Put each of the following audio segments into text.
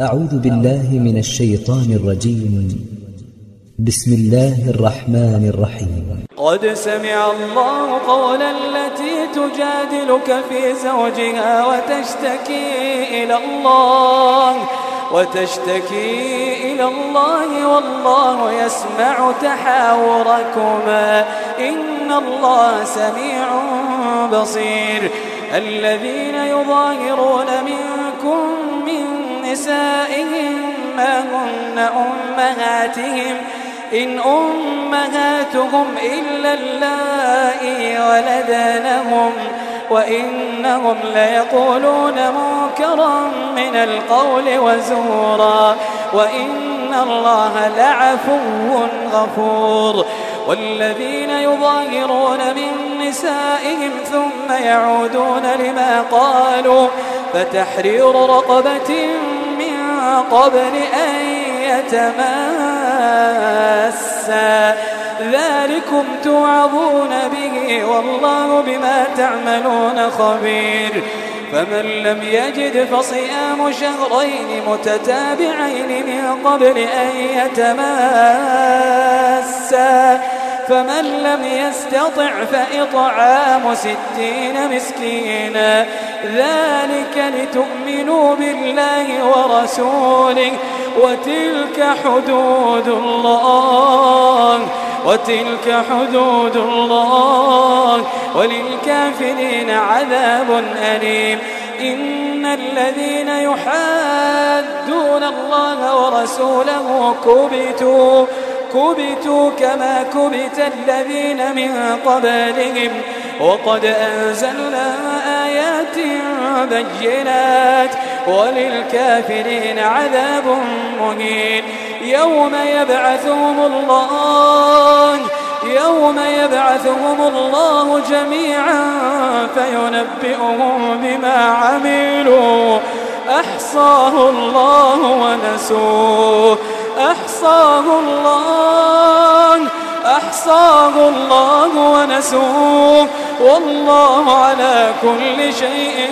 أعوذ بالله من الشيطان الرجيم. بسم الله الرحمن الرحيم. قد سمع الله قول التي تجادلك في زوجها وتشتكي إلى الله وتشتكي إلى الله والله يسمع تحاوركما. إن الله سميع بصير. الذين يظاهرون من نسائهم ما هن أمهاتهم إن أمهاتهم إلا اللائي ولدنهم وإنهم ليقولون منكرا من القول وزورا وإن الله لعفو غفور. والذين يظاهرون من نسائهم ثم يعودون لما قالوا فتحرير رقبة قبل أن يتماسا ذلكم توعظون به والله بما تعملون خبير. فمن لم يجد فصيام شهرين متتابعين من قبل أن يتماسا فمن لم يستطع فإطعام ستين مسكينا. ذلك لتؤمنوا بالله ورسوله. وتلك حدود الله. وتلك حدود الله. وللكافرين عذاب أليم. إن الذين يحادون الله ورسوله كبتوا. كبتوا كما كبت الذين من قبلهم. وقد أنزلنا آيات بينات. وللكافرين عذاب مهين. يوم يبعثهم الله يوم يبعثهم الله جميعا فينبئهم بما عملوا. أحصاه الله ونسوه. أحصاه الله أحصاه الله ونسوه. والله على كل شيء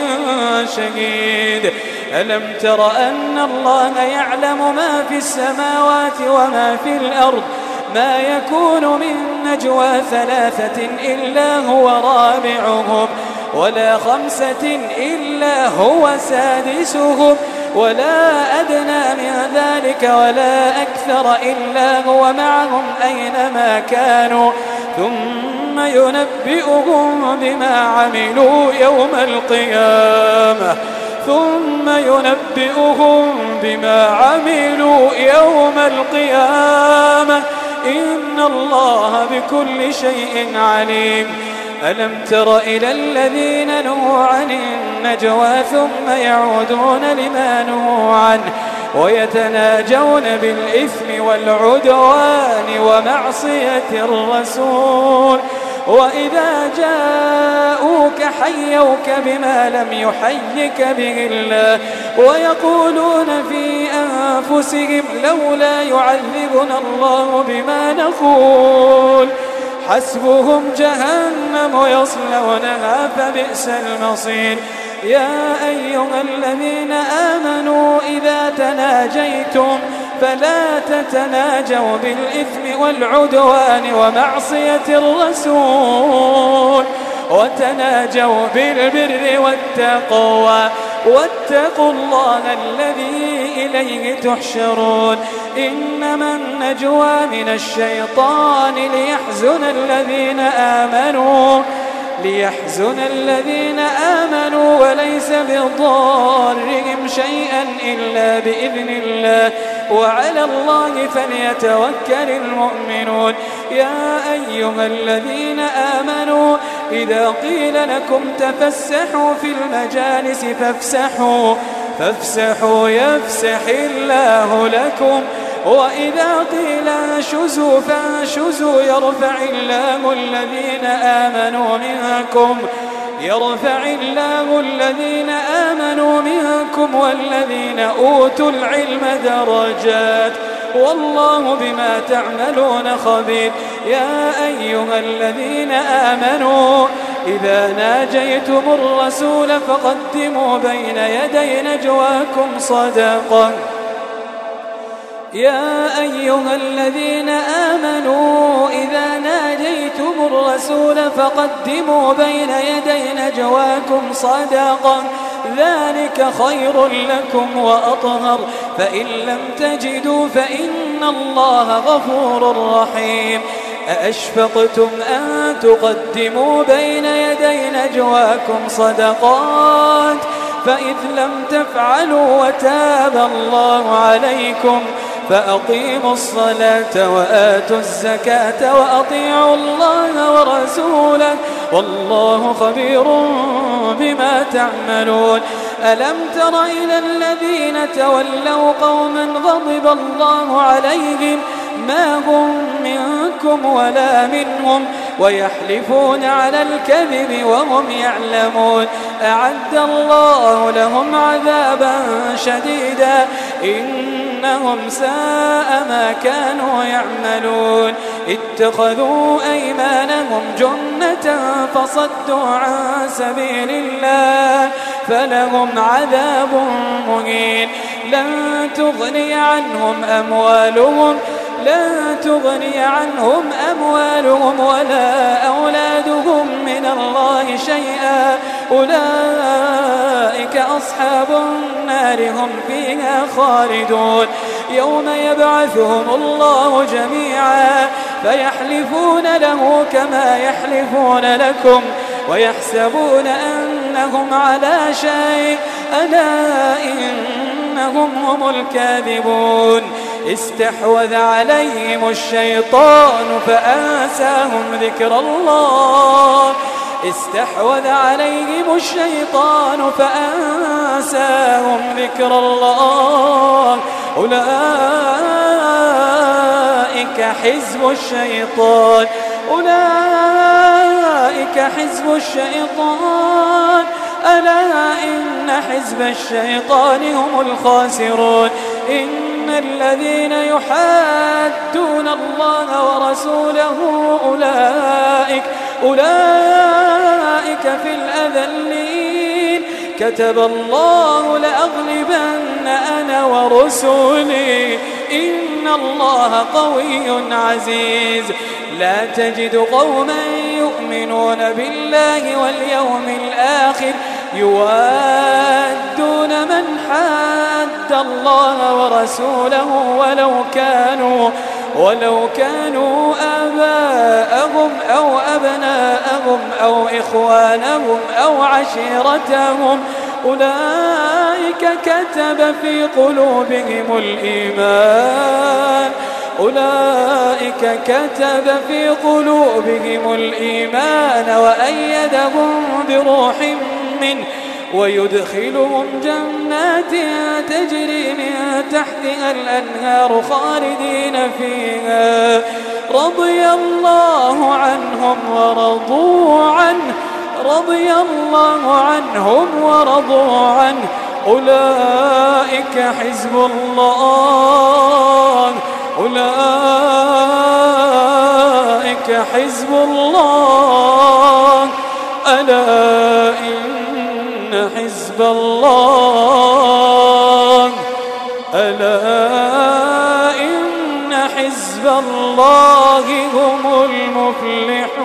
شهيد. ألم تر أن الله يعلم ما في السماوات وما في الأرض؟ ما يكون من نجوى ثلاثة إلا هو رابعهم ولا خمسة إلا هو سادسهم. ولا أدنى من ذلك ولا أكثر إلا هو معهم أينما كانوا. ثم ينبئهم بما عملوا يوم القيامة. ثم ينبئهم بما عملوا يوم القيامة. إن الله بكل شيء عليم. ألم تر إلى الذين نهوا عن النجوى ثم يعودون لما نهوا عنه ويتناجون بالإثم والعدوان ومعصية الرسول وإذا جاءوك حيوك بما لم يحيك به الله ويقولون في أنفسهم لولا يعذبنا الله بما نقول حسبهم جهنم يصلونها فبئس المصير. يا أيها الذين آمنوا إذا تناجيتم فلا تتناجوا بالإثم والعدوان ومعصية الرسول وتناجوا بالبر والتقوى. واتقوا الله الذي إليه تحشرون. إنما النجوى من الشيطان ليحزن الذين آمنوا ليحزن الذين آمنوا وليس بضارهم شيئا إلا بإذن الله. وعلى الله فليتوكل المؤمنون. يا أيها الذين آمنوا إذا قيل لكم تفسحوا في المجالس فافسحوا فافسحوا يفسح الله لكم. وإذا قيل انشزوا فانشزوا يرفع الله الذين آمنوا منكم. يرفع الله الذين آمنوا منكم والذين أوتوا العلم درجات. والله بما تعملون خبير. يا أيها الذين آمنوا إذا ناجيتم الرسول فقدموا بين يدي نجواكم صدقا يا أيها الذين آمنوا إذا ناجيتم الرسول فقدموا بين يدي نجواكم صدقا ذلك خير لكم وأطهر فإن لم تجدوا فإن الله غفور رحيم. أأشفقتم أن تقدموا بين يدي نجواكم صدقات؟ فإذ لم تفعلوا وتاب الله عليكم. فأقيموا الصلاة وآتوا الزكاة وأطيعوا الله ورسوله والله خبير بما تعملون. ألم تر إلى الذين تولوا قوما غضب الله عليهم؟ ما هم منكم ولا منهم ويحلفون على الكذب وهم يعلمون. أعد الله لهم عذابا شديدا. إنهم ساء ما كانوا يعملون. اتخذوا أيمانهم جنة فصدوا عن سبيل الله فلهم عذاب مهين. لن تغني عنهم أموالهم لن تغني عنهم أموالهم ولا أولادهم من الله شيئا. أولئك أصحاب النار هم فيها خالدون. يوم يبعثهم الله جميعا فيحلفون له كما يحلفون لكم ويحسبون أنهم على شيء. ألا إنهم هم الكاذبون. استحوذ عليهم الشيطان فأنساهم ذكر الله. استحوذ عليهم الشيطان فأنساهم ذكر الله. أولئك حزب الشيطان. أولئك حزب الشيطان. ألا إن حزب الشيطان هم الخاسرون. إن الذين يحادون الله ورسوله أولئك أولئك في الأذلين. كتب الله لأغلبن أنا ورسولي إن الله قوي عزيز. لا تجد قوما يؤمنون بالله واليوم الآخر يوادون من حاد الله ورسوله ولو كانوا ولو كانوا آباءهم أو أبناءهم أو إخوانهم أو عشيرتهم أولئك كتب في قلوبهم الإيمان. أولئك كتب في قلوبهم الإيمان وأيدهم بروح منه. ويدخلهم جنات تجري من تحتها الأنهار خالدين فيها. رضي الله عنهم ورضوا عنه. رضي الله عنهم ورضوا عنه. أولئك حزب الله. أولئك حزب الله. ألا حزب الله. ألا إن حزب الله هم المفلحون.